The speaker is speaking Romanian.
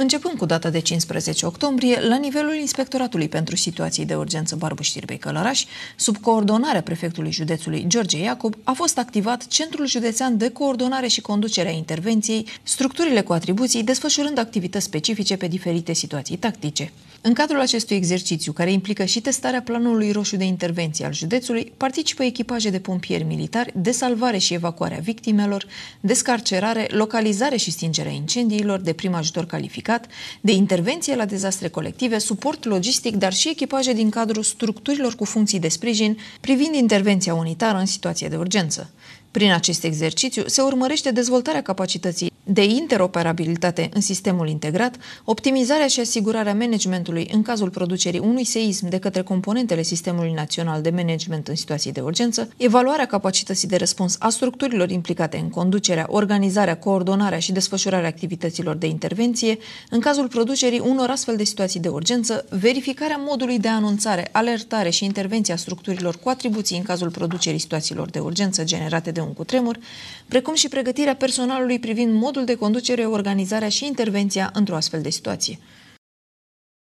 Începând cu data de 15 octombrie, la nivelul Inspectoratului pentru Situații de Urgență Barbu Știrbei Călăraș, sub coordonarea prefectului județului George Iacob, a fost activat Centrul Județean de Coordonare și Conducere a Intervenției, structurile cu atribuții desfășurând activități specifice pe diferite situații tactice. În cadrul acestui exercițiu, care implică și testarea planului roșu de intervenție al județului, participă echipaje de pompieri militari de salvare și evacuare a victimelor, descarcerare, localizare și stingerea incendiilor, de prim ajutor calificat, de intervenție la dezastre colective, suport logistic, dar și echipaje din cadrul structurilor cu funcții de sprijin privind intervenția unitară în situație de urgență. Prin acest exercițiu se urmărește dezvoltarea capacității de interoperabilitate în sistemul integrat, optimizarea și asigurarea managementului în cazul producerii unui seism de către componentele Sistemului Național de Management în situații de urgență, evaluarea capacității de răspuns a structurilor implicate în conducerea, organizarea, coordonarea și desfășurarea activităților de intervenție în cazul producerii unor astfel de situații de urgență, verificarea modului de anunțare, alertare și intervenția structurilor cu atribuții în cazul producerii situațiilor de urgență generate de un cutremur, precum și pregătirea personalului privind modul de conducere, organizarea și intervenția într-o astfel de situație.